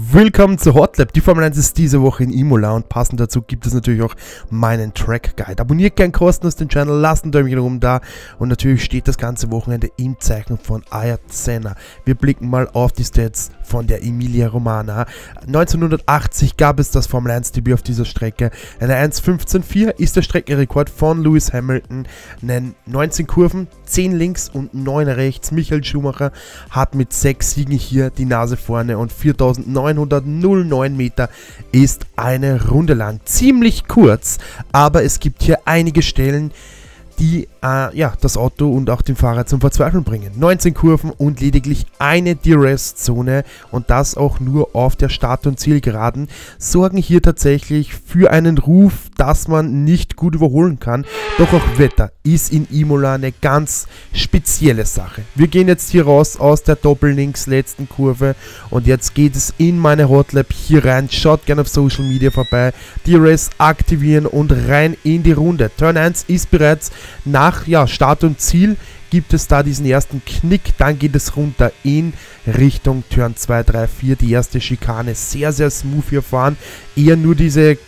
Willkommen zu Hotlap. Die Formel 1 ist diese Woche in Imola und passend dazu gibt es natürlich auch meinen Track Guide. Abonniert gern kostenlos den Channel, lasst ein Däumchen oben da und natürlich steht das ganze Wochenende im Zeichen von Ayat Senna. Wir blicken mal auf die Stats von der Emilia Romana. 1980 gab es das Formel 1 Debüt auf dieser Strecke. Eine 1.15.4 ist der Streckenrekord von Lewis Hamilton. 19 Kurven, 10 links und 9 rechts. Michael Schumacher hat mit 6 Siegen hier die Nase vorne und 4900 909 Meter ist eine Runde lang. Ziemlich kurz, aber es gibt hier einige Stellen, die äh, ja, das Auto und auch den Fahrer zum Verzweifeln bringen. 19 Kurven und lediglich eine DRS-Zone und das auch nur auf der Start- und Zielgeraden sorgen hier tatsächlich für einen Ruf, dass man nicht gut überholen kann. Doch auch Wetter ist in Imola eine ganz spezielle Sache. Wir gehen jetzt hier raus aus der Doppellinks letzten Kurve und jetzt geht es in meine Hotlap hier rein. Schaut gerne auf Social Media vorbei, DRS aktivieren und rein in die Runde. Turn 1 ist bereits nach ja, Start und Ziel gibt es da diesen ersten Knick, dann geht es runter in Richtung Turn 2, 3, 4, die erste Schikane. Sehr, sehr smooth hier fahren, eher nur diese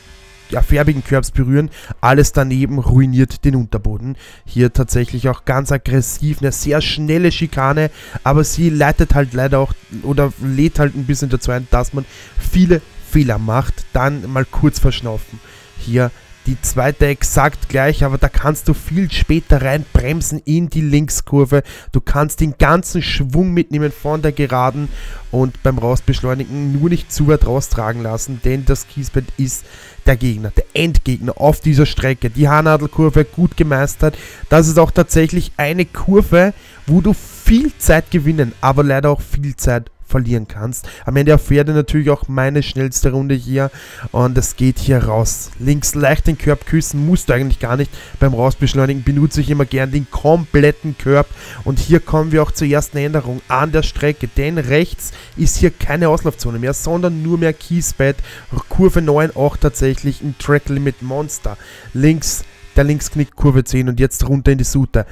ja, färbigen Curbs berühren. Alles daneben ruiniert den Unterboden. Hier tatsächlich auch ganz aggressiv, eine sehr schnelle Schikane, aber sie leitet halt leider auch oder lädt halt ein bisschen dazu ein, dass man viele Fehler macht. Dann mal kurz verschnaufen. Hier die zweite exakt gleich, aber da kannst du viel später reinbremsen in die Linkskurve. Du kannst den ganzen Schwung mitnehmen von der Geraden und beim Rausbeschleunigen nur nicht zu weit raustragen lassen, denn das Kiesbett ist der Gegner, der Endgegner auf dieser Strecke. Die Haarnadelkurve gut gemeistert. Das ist auch tatsächlich eine Kurve, wo du viel Zeit gewinnen, aber leider auch viel Zeit verlieren kannst. Am Ende erfährt er natürlich auch meine schnellste Runde hier und es geht hier raus. Links leicht den Körb küssen, musst du eigentlich gar nicht. Beim Rausbeschleunigen benutze ich immer gern den kompletten Körb und hier kommen wir auch zur ersten Änderung an der Strecke, denn rechts ist hier keine Auslaufzone mehr, sondern nur mehr Kiesbett. Kurve 9 auch tatsächlich ein Track Limit Monster. Links der Linksknick, Kurve 10 und jetzt runter in die Sute.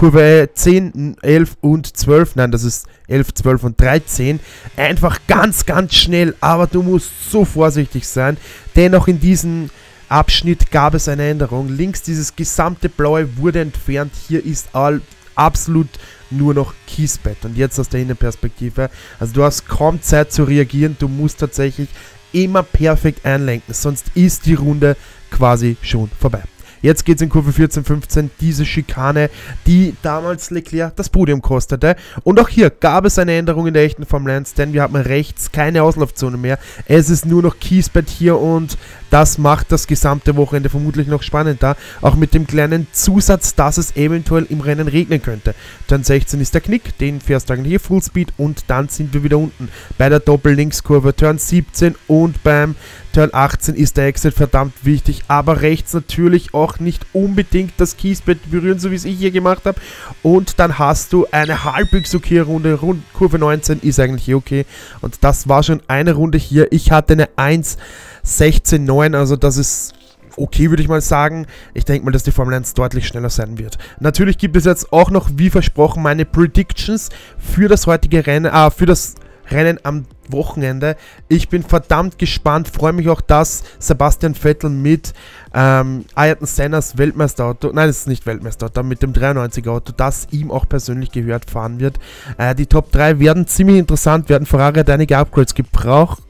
Kurve 10, 11 und 12, nein, das ist 11, 12 und 13. Einfach ganz, ganz schnell, aber du musst so vorsichtig sein. Dennoch in diesem Abschnitt gab es eine Änderung. Links dieses gesamte Blaue wurde entfernt. Hier ist all, absolut nur noch Kiesbett. Und jetzt aus der Innenperspektive. Also du hast kaum Zeit zu reagieren. Du musst tatsächlich immer perfekt einlenken. Sonst ist die Runde quasi schon vorbei. Jetzt geht es in Kurve 14, 15, diese Schikane, die damals Leclerc das Podium kostete. Und auch hier gab es eine Änderung in der echten Formel 1, denn wir haben rechts keine Auslaufzone mehr. Es ist nur noch Kiesbett hier und das macht das gesamte Wochenende vermutlich noch spannender. Auch mit dem kleinen Zusatz, dass es eventuell im Rennen regnen könnte. Turn 16 ist der Knick, den fährst du eigentlich hier Fullspeed und dann sind wir wieder unten bei der Doppel-Linkskurve. Turn 17 und beim Turn 18 ist der Exit verdammt wichtig, aber rechts natürlich auch nicht unbedingt das Kiesbett berühren, so wie es ich hier gemacht habe. Und dann hast du eine halbwegs okay Runde, Rund Kurve 19 ist eigentlich eh okay. Und das war schon eine Runde hier. Ich hatte eine 1.16.9, also das ist okay, würde ich mal sagen. Ich denke mal, dass die Formel 1 deutlich schneller sein wird. Natürlich gibt es jetzt auch noch, wie versprochen, meine Predictions für das heutige Rennen, äh, für das Rennen am Wochenende. Ich bin verdammt gespannt, freue mich auch, dass Sebastian Vettel mit ähm, Ayrton Sennas Weltmeisterauto, nein, es ist nicht Weltmeisterauto, mit dem 93er Auto, das ihm auch persönlich gehört, fahren wird. Äh, die Top 3 werden ziemlich interessant, werden Ferrari hat einige Upgrades gebraucht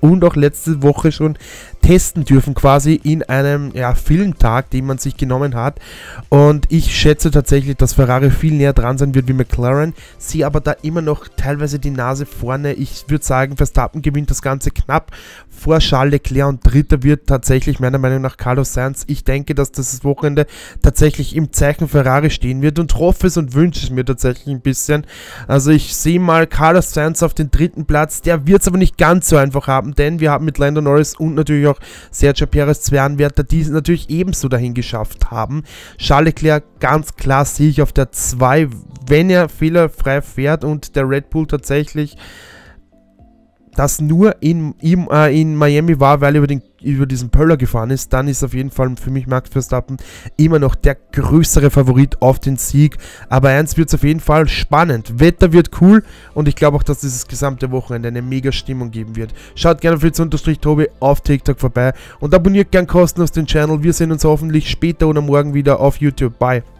und auch letzte Woche schon testen dürfen, quasi in einem ja, Filmtag, den man sich genommen hat. Und ich schätze tatsächlich, dass Ferrari viel näher dran sein wird wie McLaren, sie aber da immer noch teilweise die Nase vorne. Ich würde sagen, Verstappen gewinnt das Ganze knapp vor Charles Leclerc und dritter wird tatsächlich meiner Meinung nach Carlos Sainz. Ich denke, dass das Wochenende tatsächlich im Zeichen Ferrari stehen wird und hoffe es und wünsche es mir tatsächlich ein bisschen. Also ich sehe mal Carlos Sainz auf den dritten Platz. Der wird es aber nicht ganz so einfach haben, denn wir haben mit Lando Norris und natürlich auch Sergio Perez zwei Anwärter, die es natürlich ebenso dahin geschafft haben. Charles Leclerc ganz klar sehe ich auf der 2, wenn er fehlerfrei fährt und der Red Bull tatsächlich das nur in, in, äh, in Miami war, weil er über, den, über diesen Pöller gefahren ist, dann ist auf jeden Fall für mich Max Verstappen immer noch der größere Favorit auf den Sieg. Aber eins wird es auf jeden Fall spannend. Wetter wird cool und ich glaube auch, dass dieses gesamte Wochenende eine mega Stimmung geben wird. Schaut gerne auf jetzt Tobi auf TikTok vorbei und abonniert gern kostenlos den Channel. Wir sehen uns hoffentlich später oder morgen wieder auf YouTube. Bye.